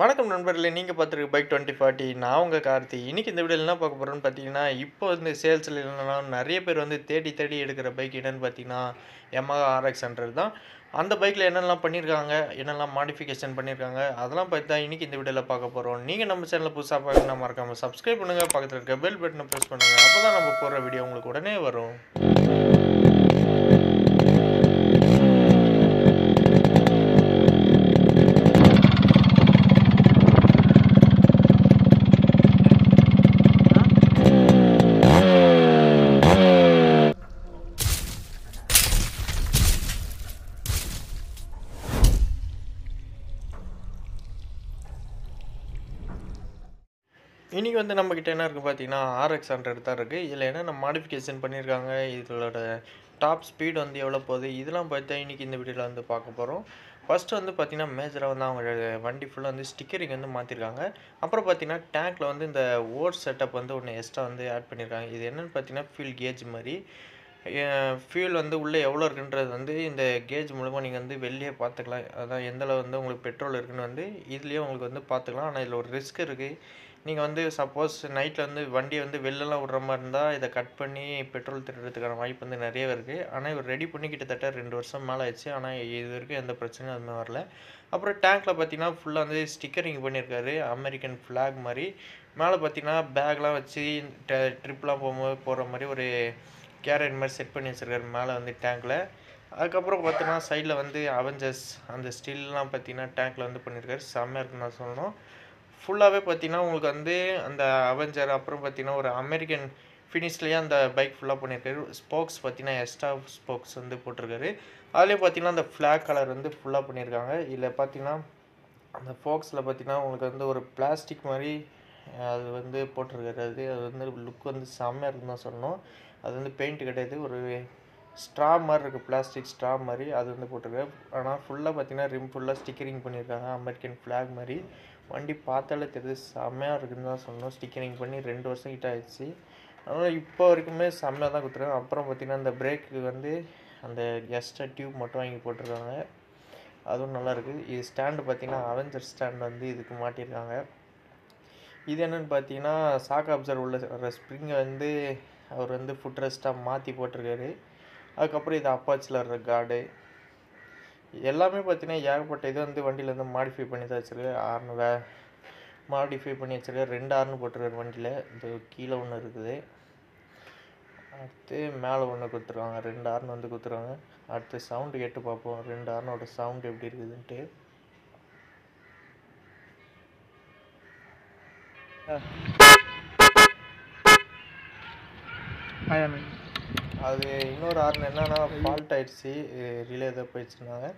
வணக்கம் நண்பர்களே நீங்கள் பார்த்துருக்க பைக் டுவெண்ட்டி ஃபார்ட்டி. நான் உங்கள் கார்த்தி. இன்றைக்கி இந்த வீடியோவில் என்ன பார்க்க போகிறோன்னு பார்த்தீங்கன்னா இப்போ வந்து சேல்ஸில் இல்லைனா நிறைய பேர் வந்து தேடி தேடி எடுக்கிற பைக் என்னென்னு பார்த்தீங்கன்னா எம்ஆர் ஆர்எக்ஸ் ஹண்ட்ரட் தான். அந்த பைக்கில் என்னெல்லாம் பண்ணியிருக்காங்க என்னெல்லாம் மாடிஃபிகேஷன் பண்ணியிருக்காங்க அதெல்லாம் பார்த்து தான் இன்றைக்கி இந்த வீடியோவில் பார்க்க போகிறோம் நீங்கள் நம்ம சேனலில் புதுசாக பார்க்கணும் மறக்காமல் சப்ஸ்கிரைப் பண்ணுங்கள் பக்கத்தில் இருக்க பெல் பட்டனை ப்ரெஸ் பண்ணுங்கள் அப்போ தான் நம்ம போடுற வீடியோ உங்களுக்கு உடனே வரும். இன்றைக்கி வந்து நம்மக்கிட்ட என்ன இருக்குது பார்த்தீங்கன்னா ஆர்எக்ஸ் ஹண்ட்ரட் தான் இருக்குது இதில் என்னென்ன மாடிஃபிகேஷன் பண்ணியிருக்காங்க இதோட டாப் ஸ்பீட் வந்து எவ்வளோ போகுது? இதெல்லாம் பார்த்தா இன்றைக்கி இந்த வீடியோவில் வந்து பார்க்க போகிறோம் ஃபஸ்ட்டு வந்து பார்த்திங்கன்னா மேஜராக வந்து அவங்க வண்டி ஃபுல்லாக வந்து ஸ்டிக்கரிங் வந்து மாற்றிருக்காங்க அப்புறம் பார்த்திங்கன்னா டேங்க்கில் வந்து இந்த ஓட் செட்டப் வந்து ஒன்று எக்ஸ்ட்ரா வந்து ஆட் பண்ணியிருக்காங்க இது என்னென்னு பார்த்தீங்கன்னா ஃபீல் கேஜ் மாதிரி. ஃபியூல் வந்து உள்ளே எவ்வளோ இருக்குன்றது வந்து இந்த கேஜ் மூலமாக நீங்கள் வந்து வெளியே பார்த்துக்கலாம். அதான் எந்தளவு வந்து உங்களுக்கு பெட்ரோல் இருக்குன்னு வந்து இதுலேயே உங்களுக்கு வந்து பார்த்துக்கலாம். ஆனால் இதில் ஒரு ரிஸ்க் இருக்குது நீங்கள் வந்து சப்போஸ் நைட்டில் வந்து வண்டியை வந்து வெளிலலாம் விட்ற மாதிரி இருந்தால் இதை கட் பண்ணி பெட்ரோல் திருடுறதுக்கான வாய்ப்பு வந்து நிறையவே இருக்குது ஆனால் இவர் ரெடி பண்ணி கிட்டத்தட்ட ரெண்டு வருஷம் மேலே ஆயிடுச்சு. ஆனால் இது வரைக்கும் எந்த பிரச்சனையும் அதுமாதிரி வரல. அப்புறம் டேங்க்கில் பார்த்தீங்கன்னா ஃபுல்லாக வந்து ஸ்டிக்கரிங் பண்ணியிருக்காரு. அமெரிக்கன் ஃப்ளாக் மாதிரி. மேலே பார்த்தீங்கன்னா பேக்லாம் வச்சு ட்ரிப்லாம் போகும்போது போகிற மாதிரி ஒரு கேரட் மாதிரி செட் பண்ணி வச்சுருக்காரு. மேலே வந்து டேங்க்கில் அதுக்கப்புறம் பார்த்தோன்னா சைடில் வந்து அவெஞ்சர்ஸ் அந்த ஸ்டில்லாம் பார்த்தீங்கன்னா டேங்க்கில் வந்து பண்ணியிருக்காரு. செம்மையாக இருக்குன்னு நான் சொல்லணும். ஃபுல்லாகவே பார்த்தீங்கன்னா உங்களுக்கு வந்து அந்த அவெஞ்சர் அப்புறம் பார்த்தீங்கன்னா ஒரு அமெரிக்கன் ஃபினிஷ்லேயே அந்த பைக் ஃபுல்லாக பண்ணியிருக்காரு. ஸ்போக்ஸ் பார்த்தீங்கன்னா எக்ஸ்ட்ரா ஸ்போக்ஸ் வந்து போட்டிருக்காரு. அதுலேயும் பார்த்தீங்கன்னா அந்த ஃப்ளாக் கலர் வந்து ஃபுல்லாக பண்ணியிருக்காங்க. இதில் பார்த்தீங்கன்னா அந்த ஃபோக்ஸில் பார்த்தீங்கன்னா உங்களுக்கு வந்து ஒரு பிளாஸ்டிக் மாதிரி அது வந்து போட்டிருக்காரு. அது அது வந்து லுக் வந்து செம்மையாக இருக்குன்னு தான் சொல்லணும். அது வந்து பெயிண்ட் கிடையாது. ஒரு ஸ்ட்ரா மாதிரி இருக்குது பிளாஸ்டிக் ஸ்ட்ரா மாதிரி அது வந்து போட்டிருக்கேன் ஆனால் ஃபுல்லாக பார்த்தீங்கன்னா ரிம் ஃபுல்லாக ஸ்டிக்கரிங் பண்ணியிருக்காங்க. அமெரிக்கன் ஃப்ளாக் மாதிரி. வண்டி பார்த்தாலே தெரியுது செம்மையாக இருக்குதுன்னு தான் சொல்லணும். ஸ்டிக்கரிங் பண்ணி ரெண்டு வருஷம் கிட்ட ஆயிடுச்சு. அதனால் இப்போ வரைக்குமே செம்மையாக தான் கொடுத்துருக்காங்க அப்புறம் பார்த்திங்கன்னா அந்த பிரேக்கு வந்து அந்த எக்ஸ்ட்ரா டியூப் மட்டும் வாங்கி போட்டிருக்காங்க. அதுவும் நல்லாயிருக்கு இது ஸ்டாண்டு பார்த்திங்கன்னா அவெஞ்சர் ஸ்டாண்ட் வந்து இதுக்கு மாட்டியிருக்காங்க. இது என்னென்னு பார்த்தீங்கன்னா சாக் அப்சர் உள்ள ஸ்ப்ரிங்கை வந்து அவர் வந்து ஃபுட் ரெஸ்ட்டாக மாற்றி போட்டிருக்காரு. அதுக்கப்புறம் இது அப்பாச்சில் இருக்கிற கார்டு எல்லாமே பார்த்தீங்கன்னா ஏகப்பட்ட இது வந்து வண்டியில் வந்து மாடிஃபை பண்ணி தான் வச்சுருக்கு ஆர்னு வே மாடிஃபை பண்ணி வச்சுருக்காரு. ரெண்டு ஆர்னு போட்டிருக்காரு வண்டியில். இது கீழே ஒன்று இருக்குது. அடுத்து மேலே ஒன்று கொடுத்துருவாங்க. ரெண்டு ஆர்னு வந்து கொடுத்துருவாங்க. அடுத்து சவுண்டு கேட்டு பார்ப்போம் ரெண்டு ஆர்னோட சவுண்டு எப்படி இருக்குதுன்ட்டு. அது இன்னொரு ஆர்ன் என்னன்னா ஃபால்ட் ஆயிடுச்சு. ரிலே ஏதோ போயிடுச்சுனாங்க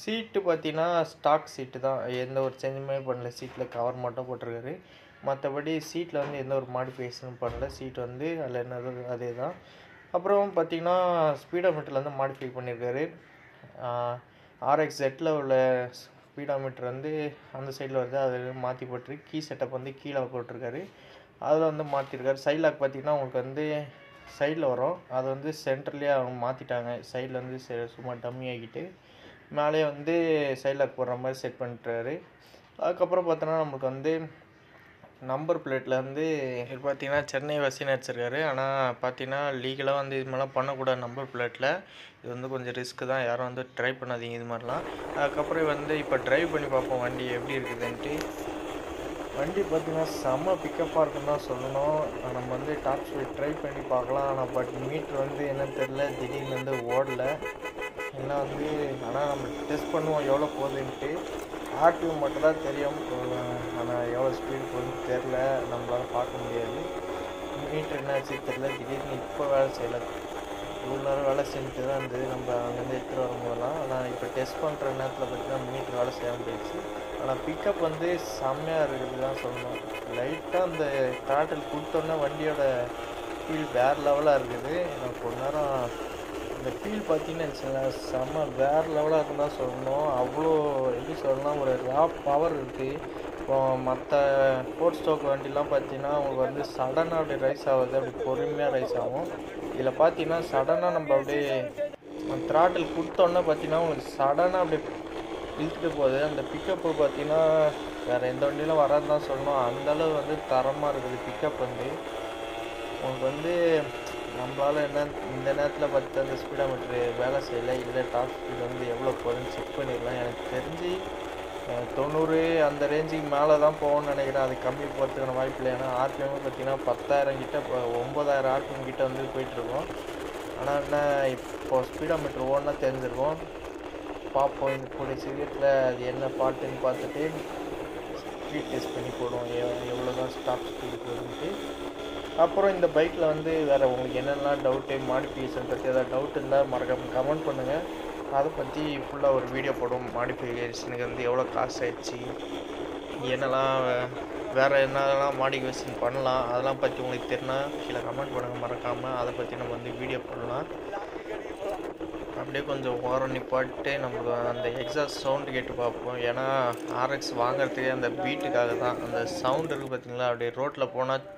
சீட்டு பார்த்தீங்கன்னா ஸ்டாக் சீட்டு தான். எந்த ஒரு சேஞ்சுமே பண்ணல. சீட்டில் கவர் மட்டும் போட்டிருக்காரு. மற்றபடி சீட்டில் வந்து எந்த ஒரு மாடிஃபிகேஷனும் பண்ணல. சீட் வந்து அதில் என்னது அதே தான் அப்புறம் பார்த்தீங்கன்னா ஸ்பீடோமீட்டரில் வந்து மாடிஃபை பண்ணியிருக்காரு. ஆர்எக்ஸ் ஜெட்டில் உள்ள ஸ்பீடோமீட்டர் வந்து அந்த சைடில் வருது அதில் மாற்றி போட்டிருக்கு கீ செட்டப் வந்து கீழே போட்டிருக்காரு. அதில் வந்து மாற்றிருக்காரு சைட் லாக் பார்த்தீங்கன்னா உங்களுக்கு வந்து சைடில் வரும் அது வந்து சென்ட்ரலே அவங்க மாற்றிட்டாங்க சைடில் வந்து சும்மா டம்மி ஆகிட்டு மேலே வந்து சைடில் போடுற மாதிரி செட் பண்ணிட்டாரு அதுக்கப்புறம் பார்த்தோன்னா நமக்கு வந்து நம்பர் பிளேட்டில் வந்து பார்த்தீங்கன்னா சென்னை வசின்னு வச்சுருக்காரு. ஆனால் பார்த்தீங்கன்னா லீகலாக வந்து இது மாதிரிலாம் பண்ணக்கூடாது நம்பர் பிளேட்டில் இது வந்து கொஞ்சம் ரிஸ்க்கு தான். யாரும் வந்து ட்ரை பண்ணாதீங்க இது மாதிரிலாம். அதுக்கப்புறம் வந்து இப்போ ட்ரைவ் பண்ணி பார்ப்போம் வண்டி எப்படி இருக்குதுன்ட்டு. வண்டி பார்த்திங்கன்னா செம்ம பிக்கப்பாக இருக்குன்னு தான் சொல்லணும். நம்ம வந்து டாப் ஸ்பீட் ட்ரை பண்ணி பார்க்கலாம். ஆனால் பட் மீட்ரு வந்து என்னன்னு தெரில திடீர்னு வந்து ஓடலை. ஏன்னா வந்து ஆனால் நம்ம டெஸ்ட் பண்ணுவோம் எவ்வளோ போகுதுன்ட்டு. ஆர்டிஓ மட்டும் தான் தெரியும். ஆனால் எவ்வளோ ஸ்பீடு போகுதுன்னு தெரில நம்மளால் பார்க்க முடியாது. மீட்ரு என்னாச்சு தெரில திடீர்னு இப்போ வேலை செய்யலை. இவ்வளோ நேரம் வேலை செஞ்சுட்டு தான் இருந்தது. நம்ம அங்கேருந்து எடுத்துகிட்டு வரும்போதெல்லாம். ஆனால் இப்போ டெஸ்ட் பண்ணுற நேரத்தில் பார்த்தீங்கன்னா மீட்ரு வேலை செய்யாமல் போயிடுச்சு. ஆனால் பிக்கப் வந்து செம்மையாக இருக்குது தான் சொல்லணும். லைட்டாக அந்த த்ராட்டில் கொடுத்தோன்னே வண்டியோட ஃபீல் வேறு லெவலாக இருக்குது. எனக்கு கொஞ்ச நேரம் இந்த ஃபீல் பார்த்தீங்கன்னு வச்சுங்களேன் செம்ம வேறு லெவலாக இருக்குன்னு தான் சொல்லணும். அவ்வளோ எப்படி சொல்லலாம் ஒரு ரா பவர் இருக்குது இப்போ மற்ற ஃபோர் ஸ்டோக் வண்டிலாம் பார்த்தீங்கன்னா உங்களுக்கு வந்து சடனாக அப்படி ரைஸ் ஆகுது. அப்படி பொறுமையாக ரைஸ் ஆகும். இதில் பார்த்தீங்கன்னா சடனாக நம்ம அப்படியே த்ராட்டில் கொடுத்தோன்னே பார்த்தீங்கன்னா உங்களுக்கு சடனாக அப்படியே இழுத்துட்டு போகுது. அந்த பிக்கப்பு பார்த்தீங்கன்னா வேறு எந்த வண்டியிலும் வராது தான் சொல்லணும். அந்தளவு வந்து தரமாக இருக்குது பிக்கப் வந்து. உங்களுக்கு வந்து நம்மளால் என்ன இந்த நேரத்தில் பார்த்து அந்த ஸ்பீடாமீட்ரு வேலை செய்யலை இல்லை டாப் ஸ்பீடு வந்து எவ்வளோ போகுதுன்னு செக் பண்ணிடலாம். எனக்கு தெரிஞ்சு தொண்ணூறு அந்த ரேஞ்சுக்கு மேலே தான் போகணும்னு நினைக்கிறேன். அது கம்மி போகிறதுக்கான வாய்ப்பு இல்லை. ஏன்னா ஆர்பிஎம் பார்த்தீங்கன்னா பத்தாயிரம் கிட்ட இப்போ ஒம்பதாயிரம் ஆர்பிஎம் கிட்ட வந்து போயிட்டுருக்கோம் ஆனால் என்ன இப்போ ஸ்பீடாமீட்ரு ஓடனா தெரிஞ்சிருக்கும். பார்ப்போம் இந்த கூடிய சீக்கிரத்தில். அது என்ன பாட்டுன்னு பார்த்துட்டு ஸ்பீட் டெஸ்ட் பண்ணி போடுவோம். எவ்வளோ தான் ஸ்டாப் ஸ்பீடு போகுதுன்ட்டு. அப்புறம் இந்த பைக்கில் வந்து வேறு உங்களுக்கு என்னென்னலாம் டவுட்டு மாடிஃபிகேஷன் பற்றி ஏதாவது டவுட் இருந்தால் மறக்காம கமெண்ட் பண்ணுங்கள் அதை பற்றி ஃபுல்லாக ஒரு வீடியோ போடுவோம். மாடிஃபிகேஷனுக்கு வந்து எவ்வளோ காசு ஆயிடுச்சு என்னெல்லாம் வேறு என்னெல்லாம் மாடிஃபிகேஷன் பண்ணலாம் அதெல்லாம் பற்றி உங்களுக்கு தெரினா கீழே கமெண்ட் பண்ணுங்கள் மறக்காமல் அதை பற்றி நம்ம வந்து வீடியோ பண்ணலாம் அப்படியே கொஞ்சம் ஓரம் நிப்பாட்டு நம்ம அந்த எக்ஸாஸ்ட் சவுண்டு கேட்டு பார்ப்போம். ஏன்னா ஆர்எக்ஸ் வாங்குறதுக்கே அந்த பீட்டுக்காக தான். அந்த சவுண்ட் இருக்குது பார்த்தீங்களா? அப்படியே ரோட்டில் போனால்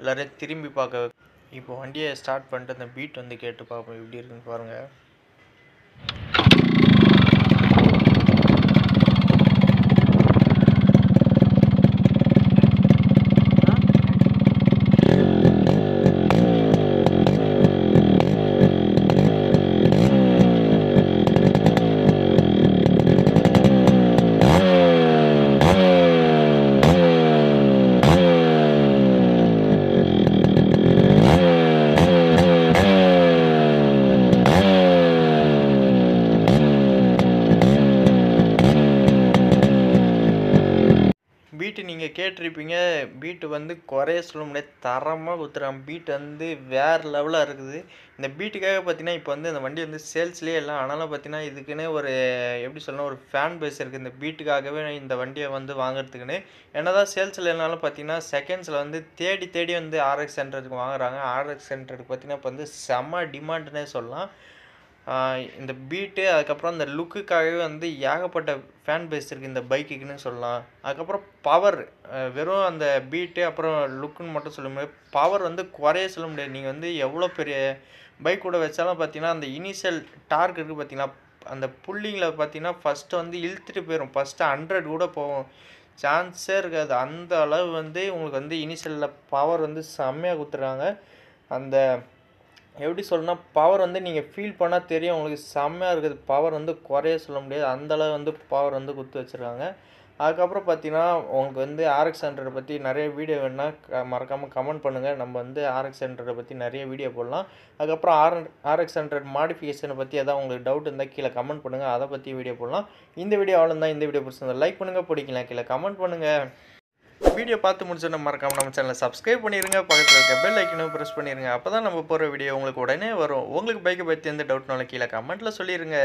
எல்லோரையும் திரும்பி பார்க்க இப்போ வண்டியை ஸ்டார்ட் பண்ணிட்டு அந்த பீட் வந்து கேட்டு பார்ப்போம். எப்படி இருக்குன்னு பாருங்கள் பீட்டு நீங்கள் கேட்டிருப்பீங்க. பீட்டு வந்து குறைய சொல்ல முடியாது. தரமாக குத்துறான். பீட் வந்து வேறு லெவலாக இருக்குது. இந்த பீட்டுக்காக பார்த்தீங்கன்னா இப்போ வந்து இந்த வண்டி வந்து சேல்ஸ்லேயே இல்லை. ஆனாலும் பார்த்தீங்கன்னா இதுக்குன்னு ஒரு எப்படி சொல்லணும் ஒரு ஃபேன் பேஸ் இருக்குது இந்த பீட்டுக்காகவே இந்த வண்டியை வந்து வாங்குறதுக்குன்னு. என்னதான் சேல்ஸில் இல்லைனாலும் பார்த்தீங்கன்னா செகண்ட்ஸில் வந்து தேடி தேடி வந்து ஆர்எக்ஸ் சென்டருக்கு வாங்குறாங்க. ஆர்எக்ஸ் சென்டருக்கு பார்த்தீங்கன்னா இப்போ வந்து செம்ம டிமாண்டுன்னே சொல்லலாம். இந்த பீட்டு அதுக்கப்புறம் அந்த லுக்குக்காகவே வந்து ஏகப்பட்ட ஃபேன் பேஸ் இருக்குது இந்த பைக்குக்குன்னு சொல்லலாம். அதுக்கப்புறம் பவர் வெறும் அந்த பீட்டு அப்புறம் லுக்குன்னு மட்டும் சொல்ல முடியாது. பவர் வந்து குறைய சொல்ல முடியாது. நீங்கள் வந்து எவ்வளோ பெரிய பைக் கூட வச்சாலும் பார்த்தீங்கன்னா அந்த இனிஷியல் டார்க் இருக்குது பார்த்தீங்கன்னா அந்த புல்லிங்கில் பார்த்தீங்கன்னா ஃபஸ்ட்டு வந்து இழுத்துட்டு போயிடும் ஃபஸ்ட்டு ஹண்ட்ரட் கூட போகும். சான்ஸே இருக்காது. அந்த அளவு வந்து உங்களுக்கு வந்து இனிஷியலில் பவர் வந்து செம்மையாக கொடுத்துட்றாங்க அந்த எப்படி சொல்லணும்னா பவர் வந்து நீங்கள் ஃபீல் பண்ணால் தெரியும். உங்களுக்கு செம்மையாக இருக்குது. பவர் வந்து குறைய சொல்ல முடியாது. அந்தளவு வந்து பவர் வந்து குத்து வச்சுருக்காங்க. அதுக்கப்புறம் பார்த்தீங்கன்னா உங்களுக்கு வந்து ஆர்எக்ஸ் ஹண்ட்ரடை பற்றி நிறைய வீடியோ வேணுன்னா க மறக்காமல் கமெண்ட் பண்ணுங்கள் நம்ம வந்து ஆர்எக்ஸ் ஹண்ட்ரடை பற்றி நிறைய வீடியோ போடலாம். அதுக்கப்புறம் ஆர் ஆர்எக்ஸ் ஹண்ட்ரட் மாடிஃபிகேஷனை பற்றி எதாவது உங்களுக்கு டவுட் இருந்தால் கீழே கமெண்ட் பண்ணுங்கள் அதை பற்றி வீடியோ போடலாம். இந்த வீடியோ அவ்வளோ தான் இந்த வீடியோ பிடிச்சிருந்தா லைக் பண்ணுங்கள் பிடிக்கலாம் கீழே கமெண்ட் பண்ணுங்கள் வீடியோ பார்த்து முடிச்சோன்னா மறக்காம நம்ம சேனலை சப்ஸ்கிரைப் பண்ணிடுங்க பக்கத்தில் இருக்க பெல் ஐக்கனும் ப்ரெஸ் பண்ணிடுங்க அப்போ தான் நம்ம போகிற வீடியோ உங்களுக்கு உடனே வரும். உங்களுக்கு பைக்கை பற்றி எந்த டவுட்னாலும் கீழே கமெண்ட்டில் சொல்லிடுங்க